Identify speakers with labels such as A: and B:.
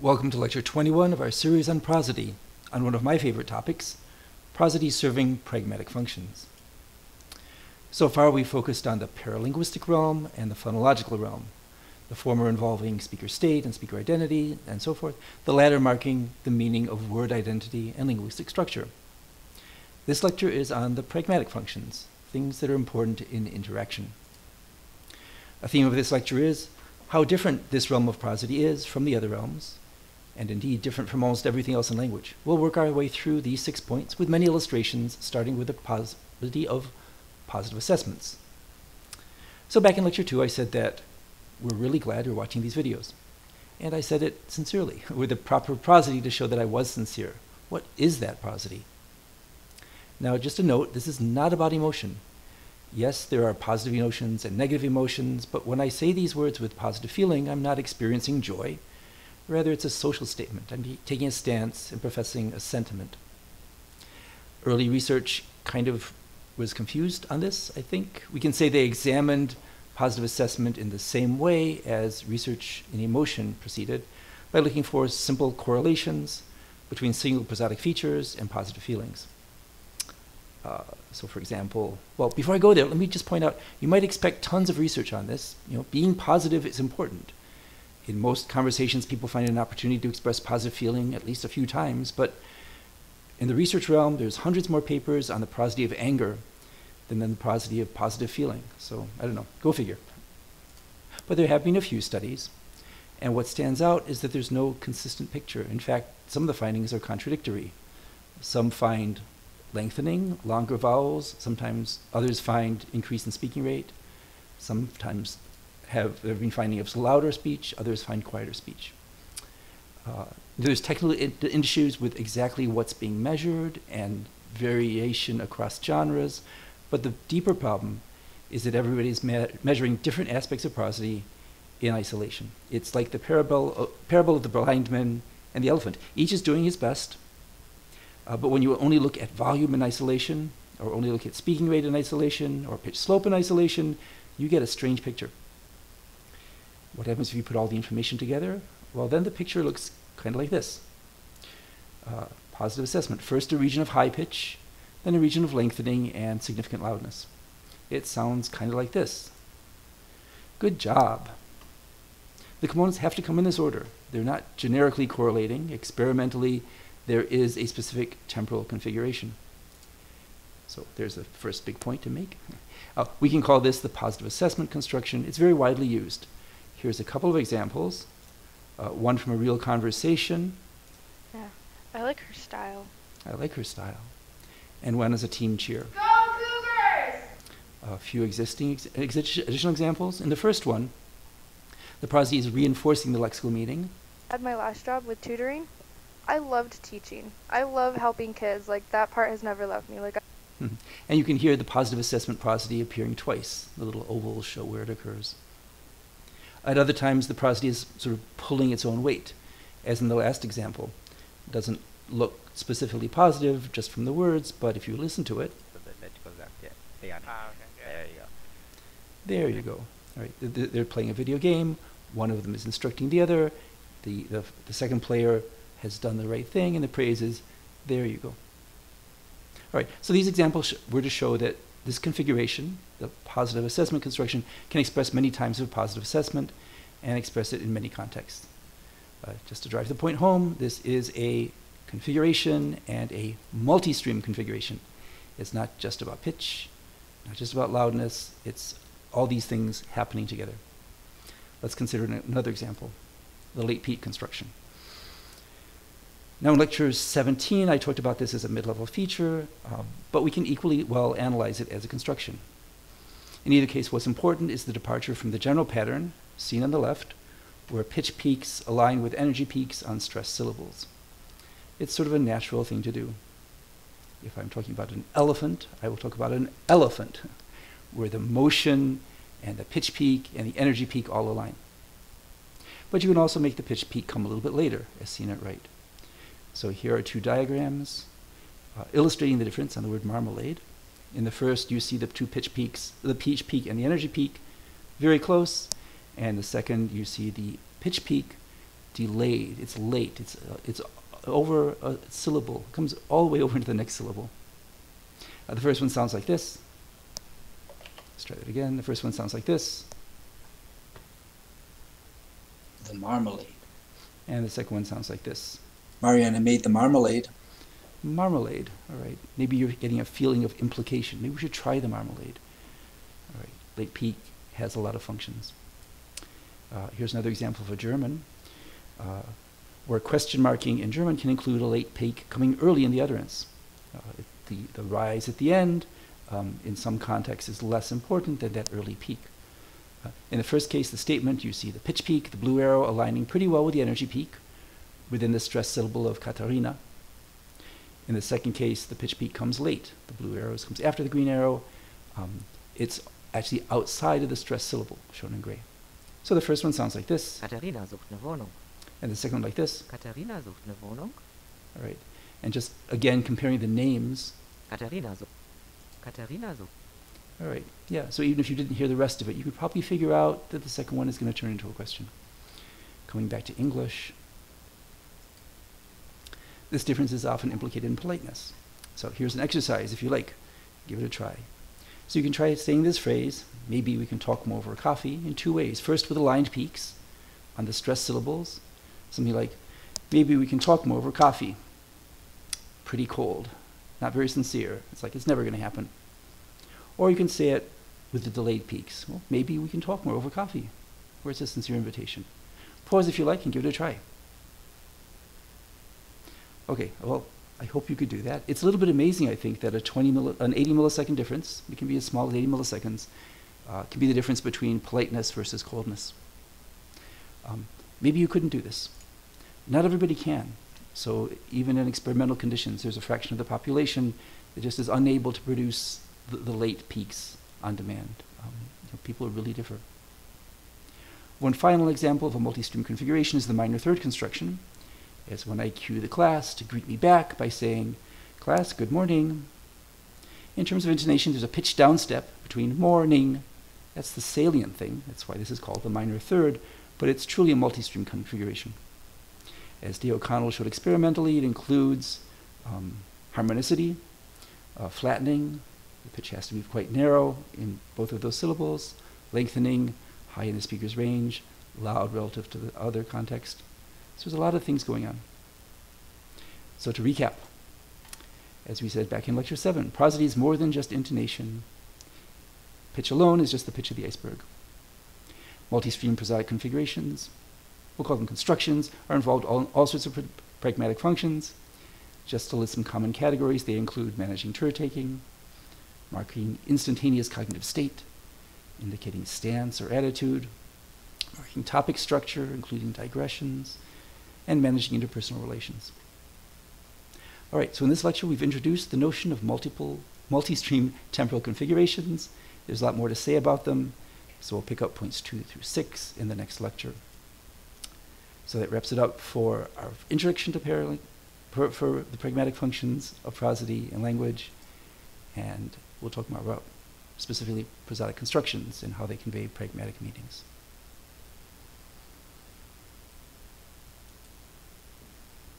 A: Welcome to Lecture 21 of our series on prosody, on one of my favorite topics, prosody serving pragmatic functions. So far, we focused on the paralinguistic realm and the phonological realm, the former involving speaker state and speaker identity and so forth, the latter marking the meaning of word identity and linguistic structure. This lecture is on the pragmatic functions, things that are important in interaction. A theme of this lecture is how different this realm of prosody is from the other realms, and indeed different from almost everything else in language. We'll work our way through these six points with many illustrations, starting with the possibility of positive assessments. So back in lecture two, I said that we're really glad you're watching these videos. And I said it sincerely, with the proper prosody to show that I was sincere. What is that prosody? Now, just a note, this is not about emotion. Yes, there are positive emotions and negative emotions, but when I say these words with positive feeling, I'm not experiencing joy. Rather, it's a social statement. I'm taking a stance and professing a sentiment. Early research kind of was confused on this, I think. We can say they examined positive assessment in the same way as research in emotion proceeded by looking for simple correlations between single prosodic features and positive feelings. Uh, so for example, well, before I go there, let me just point out, you might expect tons of research on this. You know, being positive is important. In most conversations, people find an opportunity to express positive feeling at least a few times, but in the research realm, there's hundreds more papers on the prosody of anger than the prosody of positive feeling. So I don't know, go figure. But there have been a few studies, and what stands out is that there's no consistent picture. In fact, some of the findings are contradictory. Some find lengthening, longer vowels, sometimes others find increase in speaking rate, sometimes have have been finding of louder speech, others find quieter speech. Uh, there's technical issues with exactly what's being measured and variation across genres, but the deeper problem is that everybody's me measuring different aspects of prosody in isolation. It's like the parable, uh, parable of the blind man and the elephant. Each is doing his best, uh, but when you only look at volume in isolation, or only look at speaking rate in isolation, or pitch slope in isolation, you get a strange picture. What happens if you put all the information together? Well, then the picture looks kind of like this. Uh, positive assessment. First, a region of high pitch, then a region of lengthening and significant loudness. It sounds kind of like this. Good job. The components have to come in this order. They're not generically correlating. Experimentally, there is a specific temporal configuration. So there's the first big point to make. Uh, we can call this the positive assessment construction. It's very widely used. Here's a couple of examples. Uh, one from a real conversation.
B: Yeah, I like her style.
A: I like her style. And one is a team cheer.
C: Go Cougars!
A: A few existing ex additional examples. In the first one, the prosody is reinforcing the lexical meaning.
B: At my last job with tutoring, I loved teaching. I love helping kids. Like that part has never left me. Like.
A: And you can hear the positive assessment prosody appearing twice. The little ovals show where it occurs. At other times, the prosody is sort of pulling its own weight, as in the last example. It doesn't look specifically positive just from the words, but if you listen to it.
D: There you go.
A: All right, they're playing a video game. One of them is instructing the other. The, the, the second player has done the right thing, and the praise is, there you go. All right, so these examples were to show that this configuration, the positive assessment construction, can express many times of positive assessment and express it in many contexts. Uh, just to drive the point home, this is a configuration and a multi-stream configuration. It's not just about pitch, not just about loudness, it's all these things happening together. Let's consider another example, the late peak construction. Now in lecture 17, I talked about this as a mid-level feature, um, but we can equally well analyze it as a construction. In either case, what's important is the departure from the general pattern, seen on the left, where pitch peaks align with energy peaks on stressed syllables. It's sort of a natural thing to do. If I'm talking about an elephant, I will talk about an elephant, where the motion and the pitch peak and the energy peak all align. But you can also make the pitch peak come a little bit later, as seen at right. So here are two diagrams uh, illustrating the difference on the word marmalade. In the first, you see the two pitch peaks, the pitch peak and the energy peak, very close. And the second, you see the pitch peak delayed, it's late, it's, uh, it's over a syllable, It comes all the way over into the next syllable. Uh, the first one sounds like this. Let's try that again. The first one sounds like this.
C: The marmalade.
A: And the second one sounds like this.
C: Mariana made the marmalade.
A: Marmalade. All right. Maybe you're getting a feeling of implication. Maybe we should try the marmalade. All right. Late peak has a lot of functions. Uh, here's another example for German, uh, where question marking in German can include a late peak coming early in the utterance. Uh, the, the rise at the end, um, in some contexts, is less important than that early peak. Uh, in the first case, the statement, you see the pitch peak, the blue arrow aligning pretty well with the energy peak within the stress syllable of Katharina. In the second case, the pitch peak comes late. The blue arrow comes after the green arrow. Um, it's actually outside of the stress syllable, shown in gray. So the first one sounds like this.
D: Katharina sucht eine Wohnung.
A: And the second one like this.
D: Katharina sucht eine Wohnung.
A: All right. And just again comparing the names.
D: Katharina sucht. Katharina sucht.
A: All right. Yeah. So even if you didn't hear the rest of it, you could probably figure out that the second one is going to turn into a question. Coming back to English. This difference is often implicated in politeness. So here's an exercise, if you like. Give it a try. So you can try saying this phrase, maybe we can talk more over coffee, in two ways. First, with aligned peaks on the stressed syllables. Something like, maybe we can talk more over coffee. Pretty cold. Not very sincere. It's like it's never going to happen. Or you can say it with the delayed peaks. Well, maybe we can talk more over coffee, where it's a sincere invitation. Pause if you like and give it a try. Okay, well, I hope you could do that. It's a little bit amazing, I think, that a 20 milli- an 80 millisecond difference, it can be as small as 80 milliseconds, uh, can be the difference between politeness versus coldness. Um, maybe you couldn't do this. Not everybody can. So even in experimental conditions, there's a fraction of the population that just is unable to produce the, the late peaks on demand. Um, you know, people really differ. One final example of a multi-stream configuration is the minor third construction is when I cue the class to greet me back by saying, class, good morning. In terms of intonation, there's a pitch down step between morning. That's the salient thing. That's why this is called the minor third, but it's truly a multi-stream configuration. As Day-O'Connell showed experimentally, it includes um, harmonicity, uh, flattening, the pitch has to be quite narrow in both of those syllables, lengthening, high in the speaker's range, loud relative to the other context. So there's a lot of things going on. So to recap, as we said back in lecture seven, prosody is more than just intonation. Pitch alone is just the pitch of the iceberg. Multi-stream prosodic configurations, we'll call them constructions, are involved all, all sorts of pr pragmatic functions. Just to list some common categories, they include managing turn taking, marking instantaneous cognitive state, indicating stance or attitude, marking topic structure, including digressions, and managing interpersonal relations. All right, so in this lecture, we've introduced the notion of multiple, multi-stream temporal configurations. There's a lot more to say about them, so we'll pick up points two through six in the next lecture. So that wraps it up for our introduction to paralink, for, for the pragmatic functions of prosody and language, and we'll talk more about specifically prosodic constructions and how they convey pragmatic meanings.